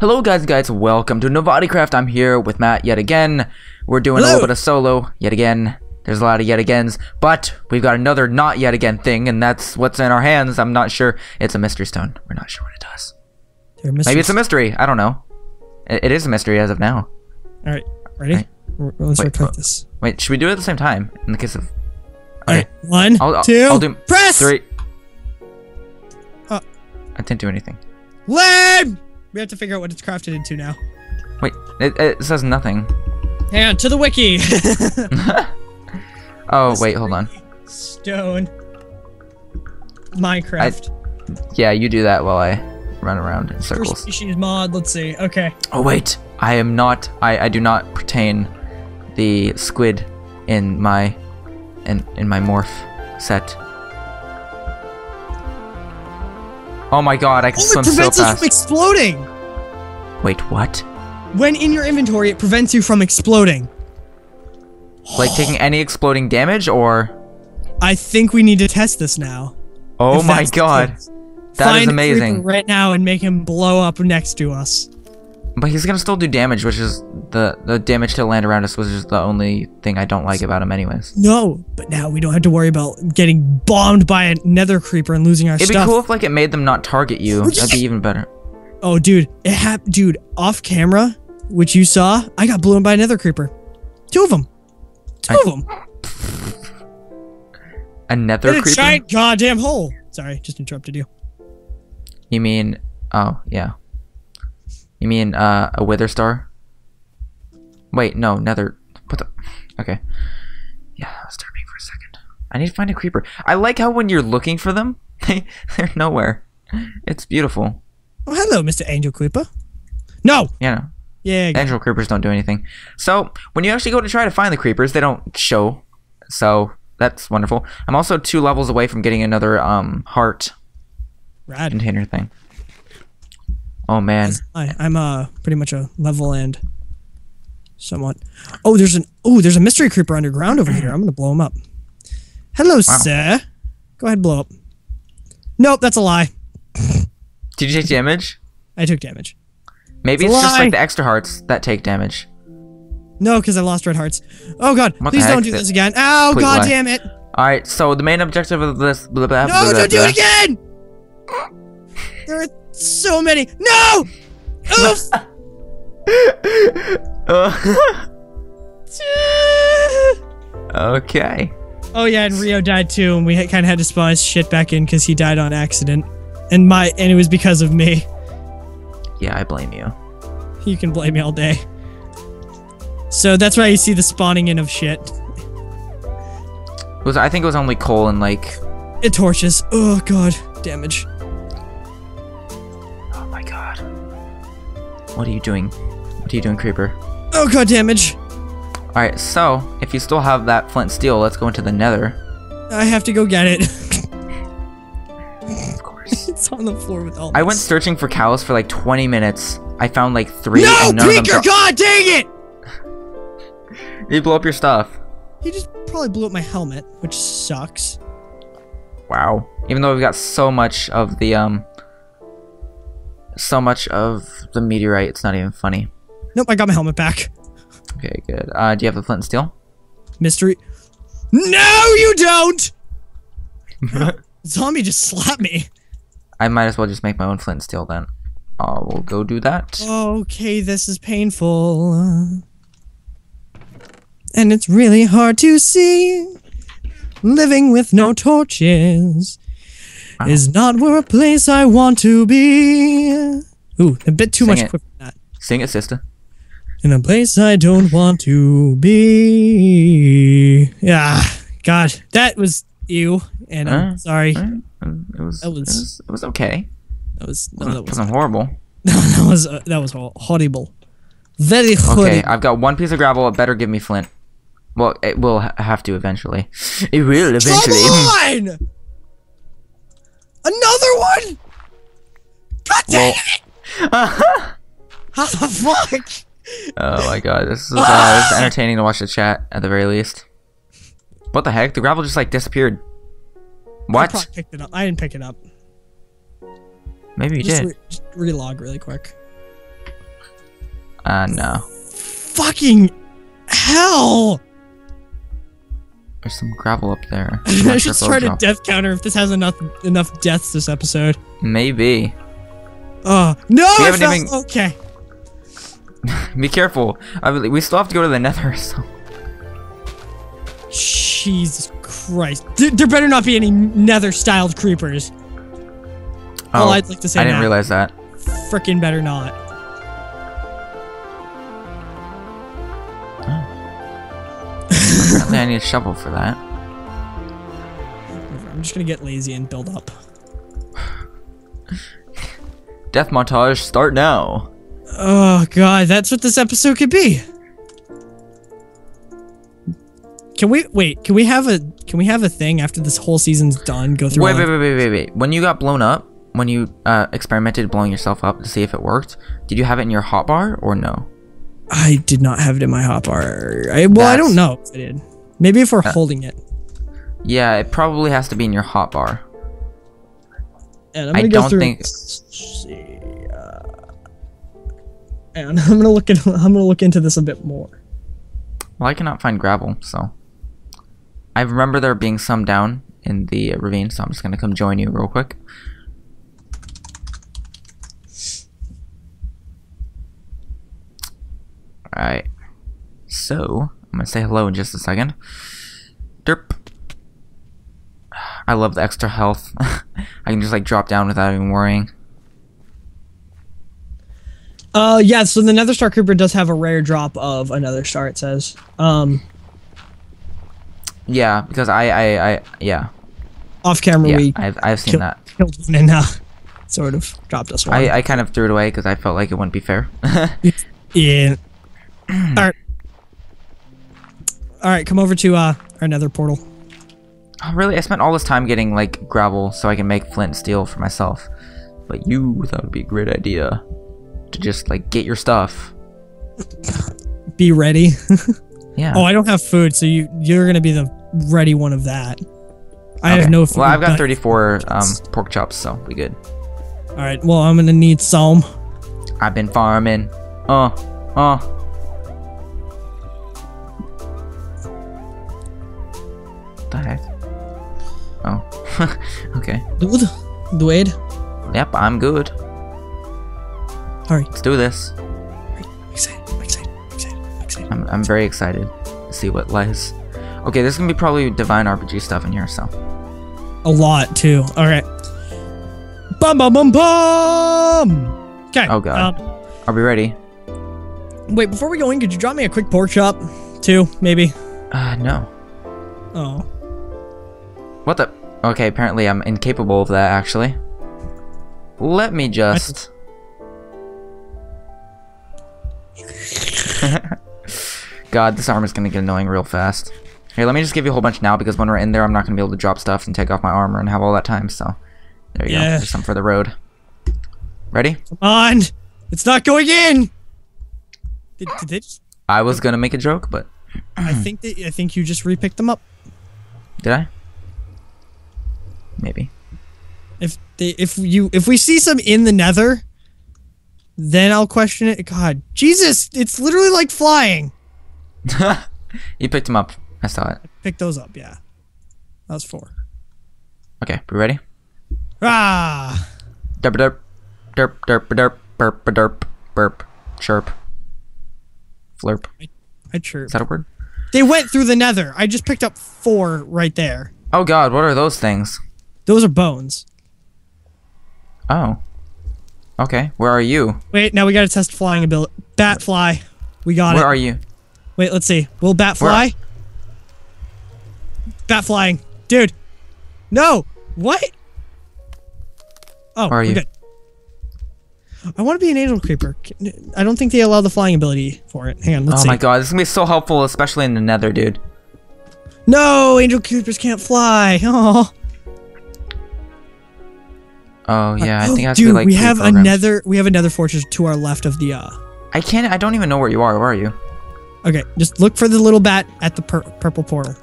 Hello guys guys, welcome to NovatiCraft. I'm here with Matt yet again. We're doing a little bit of solo yet again. There's a lot of yet agains, but we've got another not yet again thing, and that's what's in our hands. I'm not sure. It's a mystery stone. We're not sure what it does. Maybe it's a mystery. I don't know. It, it is a mystery as of now. All right, ready? Right. R- Let's Wait, uh, this. Wait, should we do it at the same time? In the case of All right, one, I'll- I'll- two, I'll do press. three. Uh. I didn't do anything. Lame. We have to figure out what it's crafted into now. Wait, it, it says nothing. Hang on to the wiki. Oh wait, hold on. Stone. Minecraft. Yeah, you do that while I run around in First circles. species mod. Let's see. Okay. Oh wait, I am not. I I do not pertain the squid in my in in my morph set. Oh my god, I can Oh, it swim so prevents us from exploding. Wait, what? When in your inventory, it prevents you from exploding. Like taking any exploding damage or? I think we need to test this now. Oh my god, that Find is amazing. right now and make him blow up next to us. But he's gonna still do damage, which is the the damage to land around us, which is the only thing I don't like about him, anyways. No, but now we don't have to worry about getting bombed by a nether creeper and losing our It'd stuff. be cool if like it made them not target you. That'd be even better. Oh, dude, it hap- dude, off camera, which you saw, I got blown by a nether creeper. Two of them. Two I- of them. A nether In a creeper? giant goddamn hole. Sorry, just interrupted you. You mean? Oh yeah. You mean uh, a wither star? Wait, no, nether. What the? Okay. Yeah, I was derping for a second. I need to find a creeper. I like how when you're looking for them, they they're nowhere. It's beautiful. Oh, hello, Mr. Angel Creeper. No. You know, Yeah. angel creepers don't do anything. So when you actually go to try to find the creepers, they don't show. So that's wonderful. I'm also two levels away from getting another um heart Rad. container thing. Oh man. I, I'm uh pretty much a level and somewhat. Oh, there's an oh, there's a mystery creeper underground over here. I'm gonna blow him up. Hello, sir. Go ahead, blow up. Nope, that's a lie. Did you take damage? I took damage. Maybe It's it's, just like the extra hearts that take damage. No, because I lost red hearts. Oh god, please don't do this again. Ow, Complete god lie. damn it. Alright, so the main objective of this. Blah, blah, No, blah, don't do it again! There are so many. No! Oof! okay. oh yeah, and Rio died too, and we kind of had to spawn his shit back in because he died on accident, and my and it was because of me. Yeah, I blame you. You can blame me all day. So that's why you see the spawning in of shit. It was I think it was only coal and like. It torches. Oh god, damage. What are you doing? What are you doing, creeper? Oh god, damage. Alright, so if you still have that flint steel, let's go into the nether. I have to go get it. Of course. it's on the floor with all. I went searching for cows for like 20 minutes. I found like three No, and none of them. God dang it! You blow up your stuff. He just probably blew up my helmet, which sucks. Wow. Even though we've got so much of the um so much of the meteorite, it's not even funny. Nope, I got my helmet back. Okay, good. Uh do you have the flint and steel? Mystery. No, you don't! Zombie just slapped me. I might as well just make my own flint and steel then. I will go do that. Okay, this is painful. And it's really hard to see. Living with no torches is not where a place I want to be. Ooh, a bit too Sing much it. quick for that. Sing it, sister. In a place I don't want to be. Yeah, God, that was you. And I'm Uh, sorry. Uh, It was, That it was- was it was okay. That was no, It that was wasn't horrible. that was uh, that was horrible. Very horrible. Okay. I've got one piece of gravel. It better give me flint. Well, it will have to eventually. It will eventually. Come on! Another one! God damn Well- it! How the fuck? Oh my god, this is, uh, this is entertaining to watch the chat at the very least. What the heck? The gravel just like disappeared. I What? probably picked it up. I didn't pick it up. Maybe you Just, did. re- just relog really quick. Uh, no. Fucking hell! There's some gravel up there. I should start a death counter if this has enough enough deaths this episode. Maybe. Oh no! We I haven't fell- even- Okay. Be careful. I believe we still have to go to the nether, so. Jesus Christ! There, there better not be any Nether-styled creepers. Oh, All I'd like to say I didn't now. realize that. Freaking better not. Apparently I need a shovel for that. I'm just gonna get lazy and build up. Death montage, start now. Oh god, that's what this episode could be. Can we wait? Can we have a can we have a thing after this whole season's done? Go through. Wait, wait, wait, wait, wait, wait. When you got blown up, when you uh, experimented blowing yourself up to see if it worked, did you have it in your hotbar or no? I did not have it in my hotbar. I, well, I don't know if I did. Maybe if we're Uh, holding it. Yeah, it probably has to be in your hotbar. And I'm gonna go don't through. think- see, uh, and I'm gonna look at. I'm gonna look into this a bit more. Well, I cannot find gravel, so. I remember there being some down in the ravine, so I'm just gonna come join you real quick. Alright. So, I'm gonna say hello in just a second. Derp. I love the extra health. I can just like drop down without even worrying. Uh, yeah. So the Nether Star Creeper does have a rare drop of a Nether Star. It says. Um, Yeah, because I, I, I, yeah, off camera yeah, we I've, I've seen killed, that. killed one and uh, sort of dropped us one. I, I kind of threw it away because I felt like it wouldn't be fair. Yeah. All right. All right, come over to uh our Nether portal. Oh, really? I spent all this time getting like gravel so I can make flint and steel for myself. But you thought it'd be a great idea to just like get your stuff. Be ready. Yeah. oh, I don't have food, so you you're gonna be the ready one of that. I have no food. Well, I've got 34 um, pork chops, so we good. All right. Well, I'm gonna need some. I've been farming. Uh, uh. The heck? Oh. okay. Dude, dude. Yep, I'm good. Hurry. Let's do this. I'm excited. I'm excited. I'm excited. Excited. I'm, I'm very excited to see what lies. Okay, there's gonna be probably DivineRPG stuff in here, so. A lot too. All right. Bum bum bum bum. Okay. Oh, God. Um, Are we ready? wait, before we go in, could you drop me a quick pork chop, too? Maybe. Uh, no. Oh. What the? Okay, apparently I'm incapable of that, actually. Let me just. God, this armor's gonna get annoying real fast. Here, let me just give you a whole bunch now because when we're in there, I'm not gonna be able to drop stuff and take off my armor and have all that time. So, there you go. Yeah. There's some for the road. Ready? Come on. It's not going in. Did, did they just, I was gonna make a joke, but I think they, I think you just repicked them up. did I? Maybe. If they if you if we see some in the Nether, then I'll question it. God, Jesus, it's literally like flying. you picked him up. I saw it. Pick those up. Yeah. That was four. Okay, we ready? Ah. Derp derp derp derp derp burp derp burp chirp flurp. I chirp. Is that a word? They went through the Nether. I just picked up four right there. Oh God, what are those things? Those are bones. Oh. Okay, where are you? Wait, now we gotta test flying ability. Bat fly. We got Where it. Where are you? Wait, let's see. Will bat Where- fly? Bat flying. Dude. No. What? Oh, Where are you? good. I want to be an angel creeper. I don't think they allow the flying ability for it. Hang on, let's oh see. Oh my God, this is gonna be so helpful, especially in the Nether, dude. No, angel creepers can't fly. Oh, Oh yeah, I think it has dude, to be like. we have pre-programmed. another. We have another fortress to our left of the. uh I can't. I don't even know where you are. Where are you? Okay, just look for the little bat at the pur- purple portal.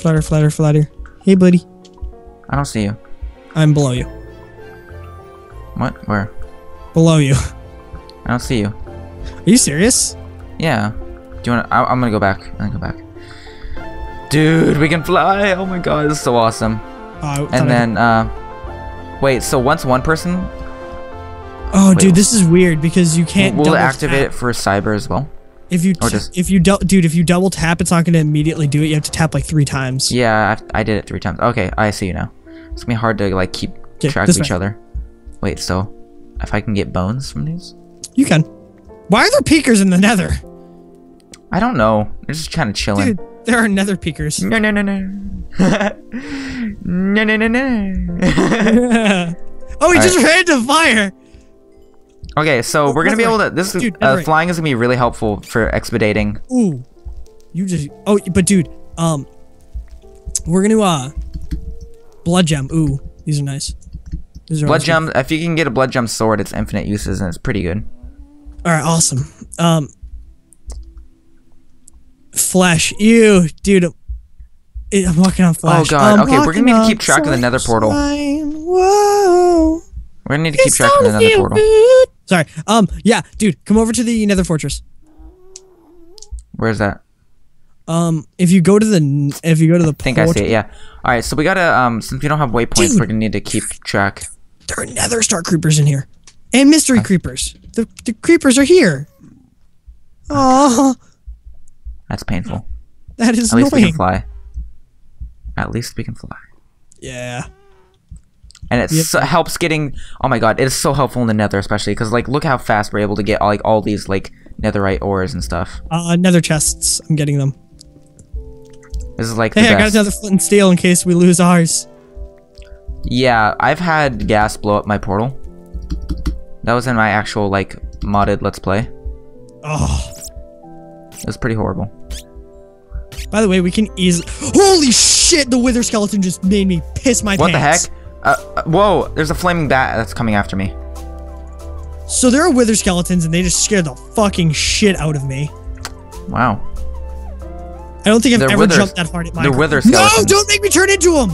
Flutter, flutter, flutter. Hey, buddy. I don't see you. I'm below you. What? Where? Below you. I don't see you. Are you serious? Yeah. Do you want to? I'm gonna go back. I'm gonna go back. Dude, we can fly! Oh my god, this is so awesome. Oh, I I- And then, uh, wait. So once one person, oh, wait. dude, this is weird because you can't. will it activate tap. it for cyber as well? If you just- if you dude, if you double tap, it's not going to immediately do it. You have to tap like three times. Yeah, I, I did it three times. Okay, I see you now. It's gonna be hard to like keep Okay, track of each way. other. Wait, so if I can get bones from these? You can. Why are there peakers in the Nether, I don't know. They're just kind of chilling. dude? There are Nether peakers. No, no, no, no. no, no, no, no. oh, he just Alright. ran to fire. okay, so we're gonna be able to. This Dude, uh, flying is gonna be really helpful for expediting. Ooh, you just. Oh, but dude, um, we're gonna uh, blood gem. Ooh, these are nice. These are Blood gem. If you can get a blood gem sword, it's infinite uses and it's pretty good. All right, awesome. Um, flesh. Ew, dude. It, I'm walking on flesh. God, I'm okay, we're gonna need to keep track of the nether portal. slime. Whoa. We're gonna need to keep It's track of the Nether portal. Sorry. Um. Yeah, dude. Come over to the Nether Fortress. Where's that? Um. If you go to the if you go to the I think I see it. Yeah. All right. So we gotta um since we don't have waypoints, Dude. we're gonna need to keep track. There are Nether Star creepers in here, and mystery creepers. The the creepers are here. Oh, That's painful. that is At least we can fly. At least we can fly. Yeah. And it Yep. so, helps getting. Oh my god, it is so helpful in the Nether, especially because like look how fast we're able to get like all these like Netherite ores and stuff. Uh, Nether chests. I'm getting them. This is like Hey, I got another flint and steel in case we lose ours. Yeah, I've had gas blow up my portal. That was in my actual like modded Let's Play. Oh. It was pretty horrible. By the way, we can easily. Holy shit! The wither skeleton just made me piss my pants. What the heck? Uh, uh, whoa! There's a flaming bat that's coming after me. So there are wither skeletons, and they just scared the fucking shit out of me. Wow. I don't think I've They're ever withers- jumped that hard at my. they're wither No! Don't make me turn into them.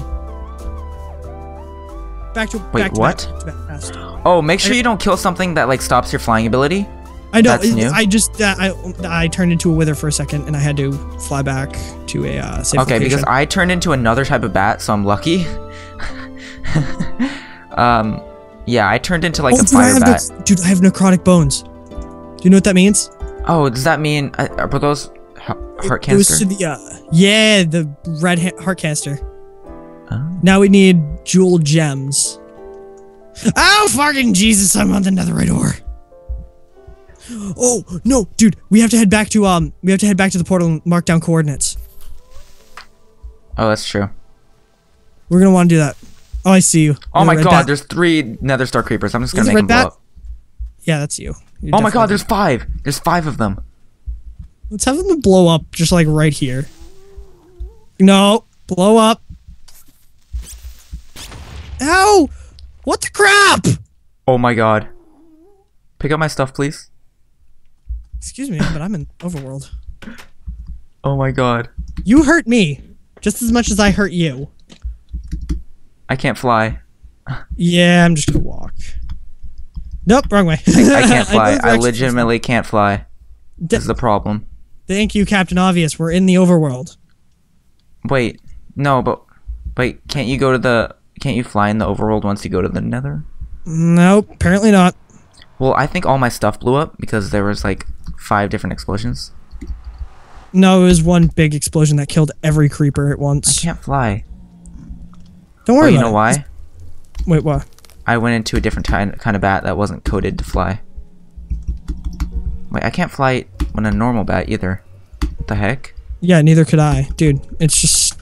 Back to Wait, back to what? Back, back. Oh, make sure you don't kill something that like stops your flying ability. I know. That's it- new? I just uh, I I turned into a wither for a second, and I had to fly back to a uh, safe Okay, because. I turned into another type of bat, so I'm lucky. um, yeah, I turned into like oh, a dude, fire bat. dude, I have necrotic bones. Do you know what that means? Oh, does that mean uh, are those heart It was to the uh, yeah, the red ha- heart caster. Oh. Now we need jewel gems. Oh fucking Jesus! I'm on the netherite ore. Oh no, dude, we have to head back to um, we have to head back to the portal and mark down coordinates. Oh, that's true. We're gonna want to do that. Oh, I see you. Oh my god, bat. there's three Nether Star creepers. I'm just gonna make them red blow up. Yeah, that's you. You're Oh my god, there's five. There's five of them. Let's have them blow up just like right here. No, blow up. Ow! What the crap? Oh my god. Pick up my stuff, please. Excuse me, but I'm in overworld. Oh my god. You hurt me just as much as I hurt you. I can't fly. Yeah, I'm just gonna walk. Nope, wrong way. I can't fly. the I legitimately can't fly. That's the problem. Thank you, Captain Obvious. We're in the overworld. Wait, no, but wait, can't you go to the? Can't you fly in the overworld once you go to the Nether? Nope, apparently not. Well, I think all my stuff blew up because there was like five different explosions. No, it was one big explosion that killed every creeper at once. I can't fly. Don't Oh, worry you about know it. why? Wait, what? I went into a different kind kind of bat that wasn't coded to fly. Wait, I can't fly on a normal bat either. What the heck? Yeah, neither could I, dude. It's just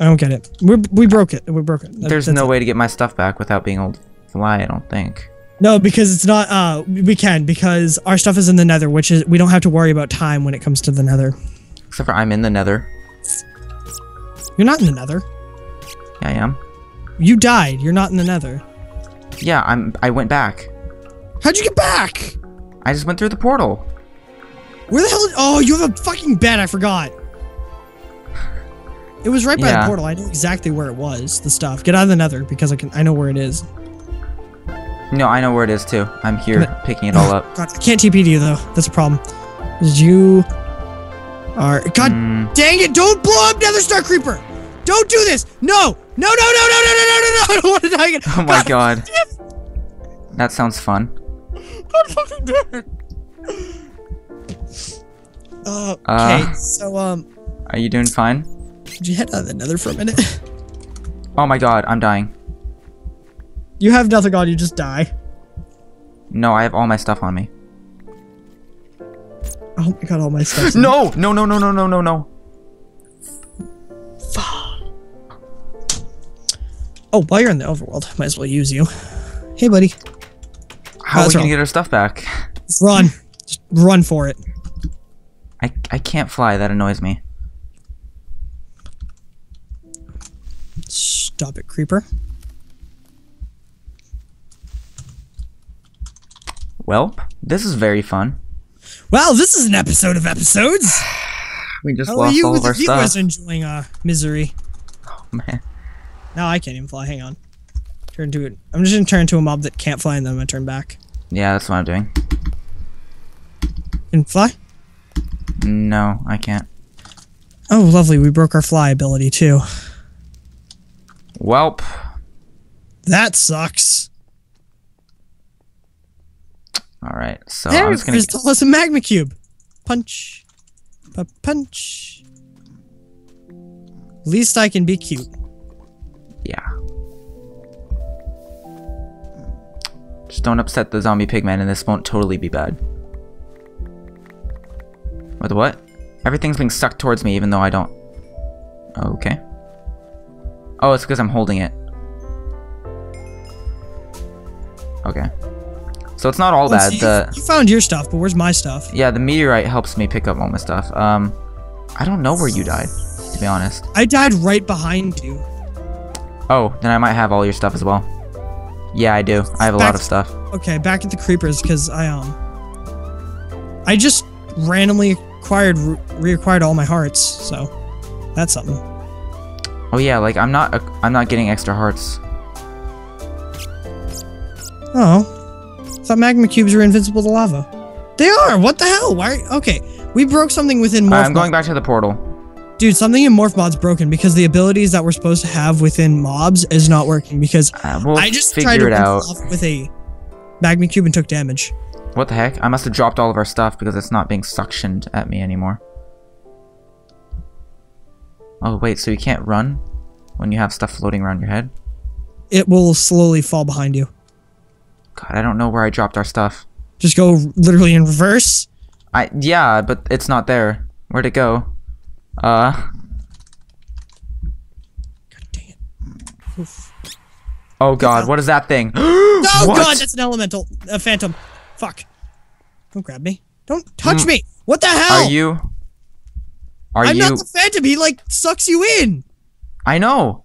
I don't get it. We we broke it. We broke it. That- There's no it. way to get my stuff back without being able to fly. I don't think. No, because it's not. Uh, we can because our stuff is in the Nether, which is we don't have to worry about time when it comes to the Nether. Except for I'm in the Nether. You're not in the Nether. Yeah, I am. You died. You're not in the Nether. Yeah, I'm. I went back. How'd you get back? I just went through the portal. Where the hell? Oh, you have a fucking bed. I forgot. It was right by Yeah. the portal. I know exactly where it was. The stuff. Get out of the Nether because I can. I know where it is. No, I know where it is too. I'm here Come picking it all up. God, I can't TP to you though. That's a problem. You are. God Mm, dang it! Don't blow up Nether Star Creeper. Don't do this. No. No. No. No. No. No. No. No. No. No. I don't want to die again. oh my god. That sounds fun. God fucking damn it. Uh, okay, Uh. so um, Are you doing fine? could you head out of the Nether for a minute? Oh my god, I'm dying. You have nothing on you, just die. No, I have all my stuff on me. Oh my god, all my stuff. No! No, no, no, no, no, no, no. Oh, while you're in the overworld, might as well use you. Hey, buddy, How are we gonna get our stuff back? just run. Just run for it. I, I can't fly, that annoys me. Stop it, creeper. Welp, this is very fun. Well, this is an episode of episodes. We just How lost you all of our viewers stuff. enjoying uh misery? Oh man. Now I can't even fly. Hang on. Turn to it. I'm just gonna turn into a mob that can't fly, and then I'm gonna turn back. Yeah, that's what I'm doing. Can fly? No, I can't. Oh, lovely. We broke our fly ability too. Welp. That sucks. Alright, so there, I'm just gonna. Crystal a magma cube. Punch. Pa punch. Least I can be cute. Yeah. Just don't upset the zombie pigman and this won't totally be bad. The what? Everything's being sucked towards me even though I don't... Okay. Oh, it's because I'm holding it. Okay. So it's not all Oh, bad. The you found your stuff, but where's my stuff? Yeah, the meteorite helps me pick up all my stuff. Um, I don't know where you died, to be honest. I died right behind you. Oh, then I might have all your stuff as well. Yeah, I do. I have a lot of stuff. Okay, back at the creepers because I um, I just randomly acquired re- reacquired all my hearts, so that's something. Oh yeah, like I'm not I'm not getting extra hearts. Oh, thought magma cubes were invincible to lava. They are. What the hell? Why? Okay, we broke something within morph. I'm going back to the portal. Dude, something in morph mod's broken because the abilities that we're supposed to have within mobs is not working because Uh, we'll I just tried to it out. off with a magma cube and took damage. What the heck? I must have dropped all of our stuff because it's not being suctioned at me anymore. Oh wait, so you can't run when you have stuff floating around your head? It will slowly fall behind you. God, I don't know where I dropped our stuff. Just go literally in reverse. I yeah, but it's not there. Where'd it go? Uh, God dang it. Oof. oh god, what is that thing? Oh What? god, that's an elemental, a phantom. Fuck. Don't grab me. Don't touch me. What the hell? Mm. Are you? Are you- I'm not the phantom. He like sucks you in. I know.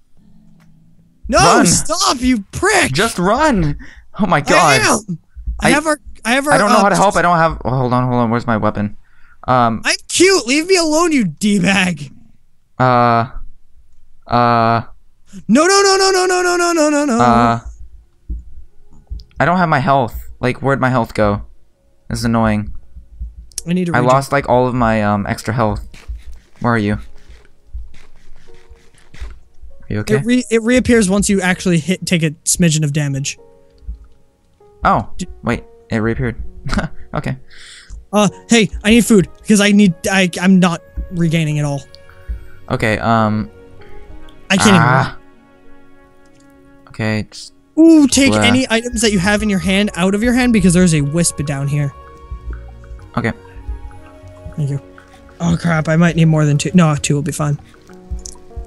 No, Run. stop, you prick. Just run. Oh my I god. am. I, I- have our. I have our. I don't know uh, how to help. I don't have. Oh, hold on, hold on. Where's my weapon? Um. I'm cute. Leave me alone, you d bag. Uh. Uh. No, no, no, no, no, no, no, no, no, no, no. Uh. I don't have my health. Like, where'd my health go? This is annoying. I need to. I lost like all of my um extra health. Where are you? Are you okay? It re- it reappears once you actually hit take a smidgen of damage. Oh, wait. It reappeared. okay. Uh, hey, I need food because I need. I I'm not regaining at all. Okay. Um. I can't ah. Okay. Just. Ooh, take Blah. any items that you have in your hand out of your hand because there's a wisp down here. okay. Thank you. Oh crap! I might need more than two. No, two will be fine.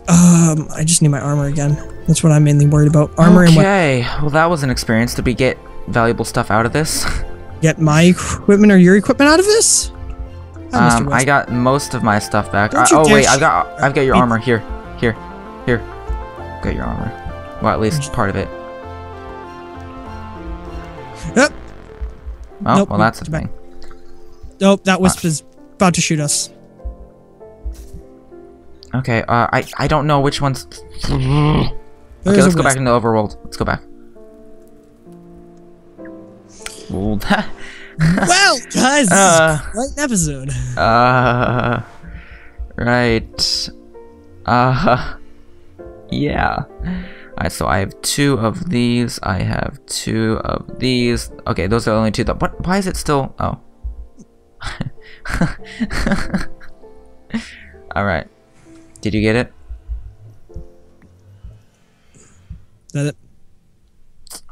Um, I just need my armor again. That's what I'm mainly worried about. Armor and. Okay. Well, that was an experience. Did we get valuable stuff out of this? Get my equipment or your equipment out of this. Hi, Um, I got most of my stuff back. I- oh wait, I've got I've got your armor here, here, here. Got your armor. Well, at least part of it. Yep. Oh, Nope, well, that's a thing. Nope, that wisp is about to shoot us. Okay. Uh, I I don't know which ones. Okay, let's go back wisp. the overworld. Let's go back. Well, that. well, guys, Uh. this is quite an episode. Uh, right. Uh, yeah. Alright, so I have two of these. I have two of these. Okay, those are the only two. That what? Why is it still? Oh. All right. Did you get it? That it?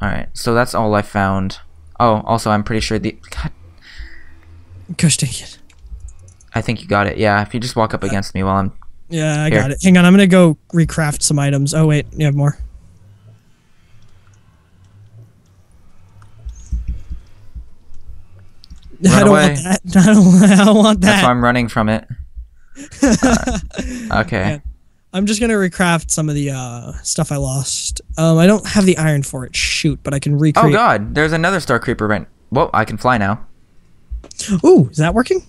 All right. So that's all I found. Oh, also, I'm pretty sure the. God, Gosh dang it. I think you got it. Yeah. If you just walk up against me while I'm. Yeah, I Here. got it. Hang on, I'm gonna go recraft some items. Oh wait, you have more. I Run don't away. want that. I don't, I don't want That's why that. I'm running from it. Uh, okay. Yeah. I'm just gonna recraft some of the uh, stuff I lost. Um, I don't have the iron for it. Shoot, but I can recreate. Oh. God! There's a Nether Star creeper. Right. Whoa! I can fly now. Ooh, is that working?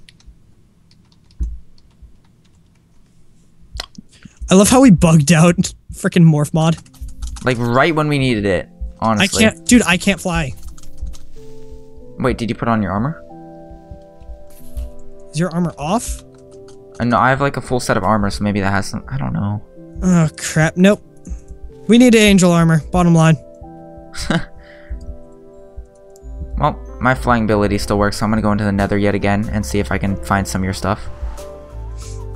I love how we bugged out freaking morph mod. Like right when we needed it. Honestly, I can't, dude. I can't fly. Wait, did you put on your armor? Is your armor off? Uh, no, I have like a full set of armor, so maybe that has some. I don't know. Oh crap! Nope. We need angel armor. Bottom line. Well, my flying ability still works, so I'm gonna go into the Nether yet again and see if I can find some of your stuff.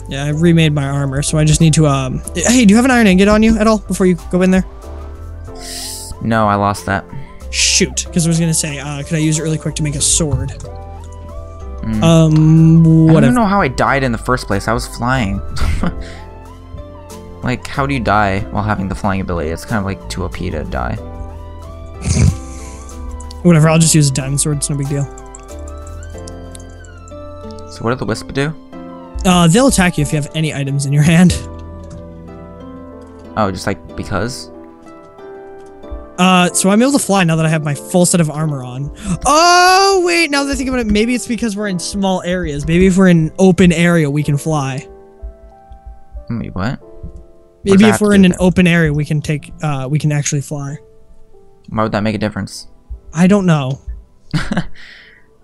Yeah, I remade my armor, so I just need to. Um. Hey, do you have an iron ingot on you at all before you go in there? No, I lost that. Shoot, because I was gonna say, uh, could I use it really quick to make a sword? Mm. Um, I don't know how I died in the first place. I was flying. like, how do you die while having the flying ability? It's kind of like too OP to die. Whatever. I'll just use a diamond sword. It's no big deal. So what do the wisp do? Uh, they'll attack you if you have any items in your hand. Oh, just like because? Uh, so I'm able to fly now that I have my full set of armor on. Oh wait, now that I think about it, maybe it's because we're in small areas. Maybe if we're in an open area, we can fly. Wait, what? Maybe that if we're in an open area, we can take. Uh, we can actually fly. Why would that make a difference? I don't know.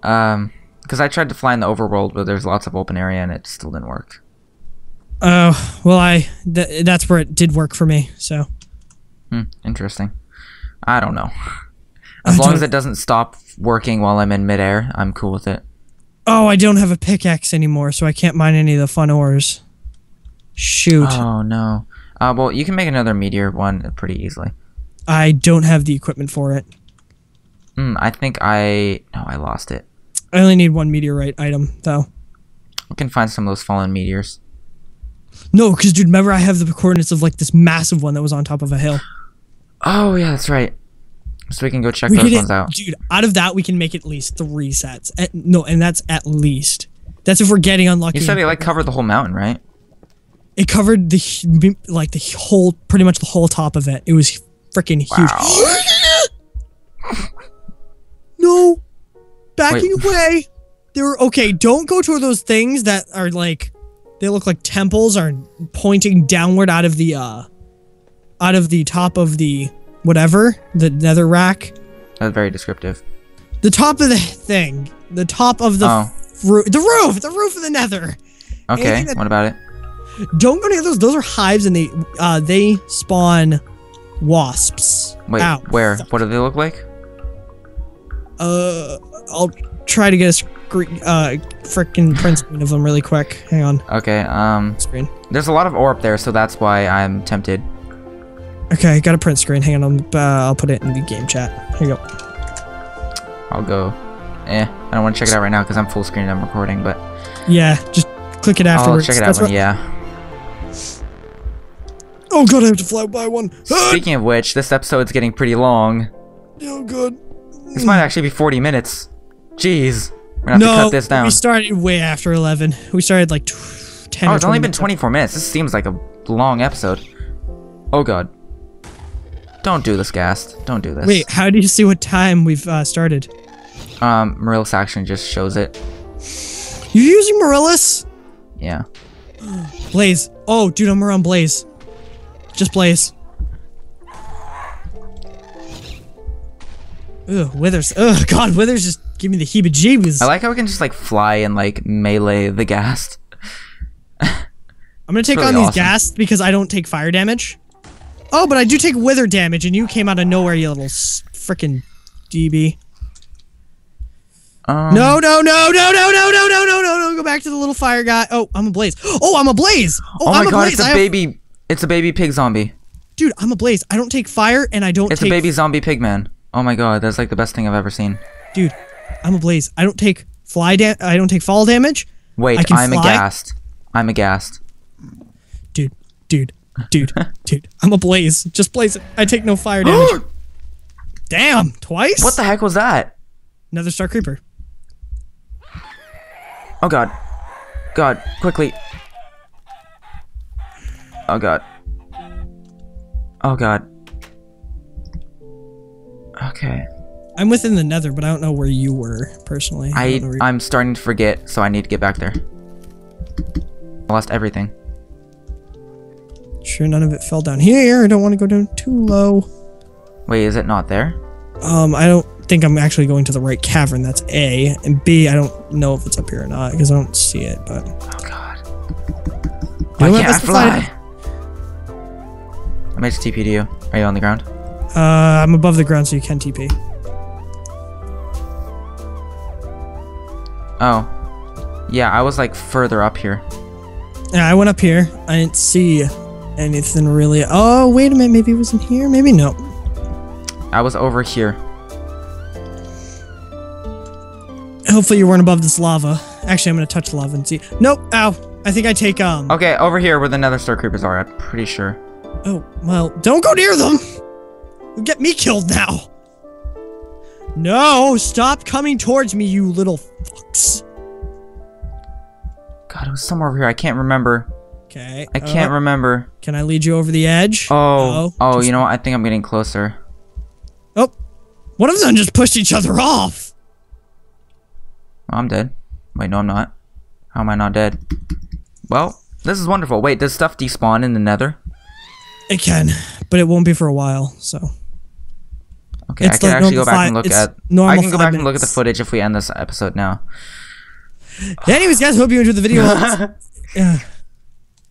Um, because I tried to fly in the overworld but there's lots of open area and it still didn't work. Oh well, I th- that's where it did work for me. So Hmm, interesting. I don't know. As I long as it doesn't stop working while I'm in midair, I'm cool with it. oh, I don't have a pickaxe anymore, so I can't mine any of the fun ores. Shoot, Oh no. Uh, well, you can make another meteor one pretty easily. I don't have the equipment for it. Hmm, I think I no, I lost it. I only need one meteorite item though. We can find some of those fallen meteors. No, because dude, remember I have the coordinates of like this massive one that was on top of a hill. Oh yeah, that's right. So we can go check We those ones out. dude. Out of that, we can make at least three sets. At, no, and that's at least. That's if we're getting unlucky. You said it like covered the whole mountain, right? it covered the like the whole, pretty much the whole top of it. It was freaking huge. no, backing away. They were okay. Don't go toward those things that are like, they look like temples are pointing downward out of the uh, out of the top of the whatever the nether rack. That's very descriptive. The top of the thing. The top of the Oh. roof. The roof. The roof of the nether. Okay, that- what about it? Don't go near those. Those are hives, and they uh they spawn wasps. Wait, Ow. where? What do they look like? Uh, I'll try to get a screen. Uh, freaking print screen of them really quick. Hang on, Okay, um, screen. there's a lot of ore up there, so that's why I'm tempted. Okay, got a print screen. Hang on, uh, I'll put it in the game chat. Here you go. I'll go. Eh, I don't want to check it out right now because I'm full screen and I'm recording, but Yeah, just click it afterwards. I'll check it out when, yeah. Oh god, I have to fly by one. Speaking of which, this episode's getting pretty long. Oh god. This might actually be 40 minutes. Jeez. We're gonna have to No, cut this down. we started way after eleven. We started like ten. Oh, it's only been 24 minutes. This seems like a long episode. Oh god. Don't do this, Ghast. Don't do this. Wait, how do you see what time we've uh, started? Um, Mirillis Action just shows it. You're using Mirillis? Yeah. Blaze. Oh, dude, I'm around Blaze. Just Blaze. Ugh, Withers. Ugh, God, Withers just Give me the heebie-jeebies. I like how we can just like fly and like melee the Ghast. I'm gonna take really on these awesome. because I don't take fire damage. Oh, but I do take wither damage, and you came out of nowhere, you little freaking DB. Um, No, no, no, no, no, no, no, no, no, no, no. Go back to the little fire guy. Oh, I'm a blaze. Oh, I'm a blaze. Oh, Oh my I'm a god, blaze. it's a I have- baby. It's a baby pig zombie. Dude, I'm a blaze. I don't take fire, and I don't It's take. a baby zombie pig man. Oh my god, that's like the best thing I've ever seen. Dude, I'm a blaze. I don't take fly dam. I don't take fall damage. I Wait, can I'm fly? aghast. I'm aghast. Dude, dude, dude, dude. I'm a blaze. Just blaze it. I take no fire damage. Damn, twice. What the heck was that? A Nether Star creeper. Oh god. God, quickly. Oh god. Oh god. Okay. I'm within the nether, but I don't know where you were personally. I don't know where you- I'm starting to forget, so I need to get back there. I lost everything. Sure none of it fell down here. I don't want to go down too low. Wait, is it not there? Um, I don't think I'm actually going to the right cavern. That's A. And B, I don't know if it's up here or not because I don't see it. But Oh god. Why can't I fly. I made TP to you. Are you on the ground? uh, I'm above the ground, so you can TP. Oh. Yeah, I was like further up here. Yeah, I went up here. I didn't see anything really. Oh, wait a minute. Maybe it was in here. Maybe no. I was over here. Hopefully you weren't above this lava. Actually, I'm gonna touch the lava and see. Nope. Ow. I think I take um. Okay, over here where the nether star creepers are, I'm pretty sure. Oh, well, don't go near them! You'll get me killed now! No, stop coming towards me, you little fucks. God, it was somewhere over here. I can't remember. Okay. I can't uh, remember. Can I lead you over the edge? Oh, oh, you know what? I think I'm getting closer. Oh, one of them just pushed each other off. I'm dead. Wait, no, I'm not. How am I not dead? Well, this is wonderful. Wait, does stuff despawn in the nether? It can, but it won't be for a while. So Okay, It's I can like actually go back fi- and look at. I can go five back and look at the footage if we end this episode now. Anyways, guys, hope you enjoyed the video. Yeah.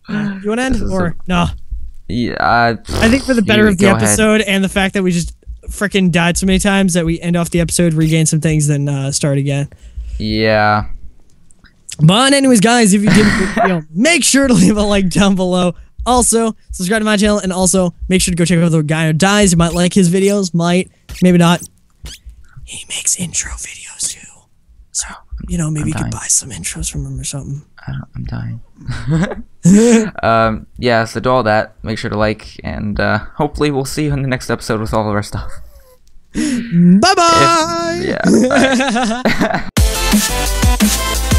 You want to end or no? Yeah, uh, I think for the better of the go ahead. episode and the fact that we just freaking died so many times that we end off the episode, regain some things, then uh, start again. yeah. But anyways, guys, if you did video, make sure to leave a like down below. Also, subscribe to my channel, and also make sure to go check out Theguyordie. You might like his videos, might, maybe not. He makes intro videos too. So, you know, maybe you could buy some intros from him or something. I don't, I'm dying. um, yeah, so do all that. Make sure to like, and uh, hopefully we'll see you in the next episode with all of our stuff. Bye bye! Yeah. bye.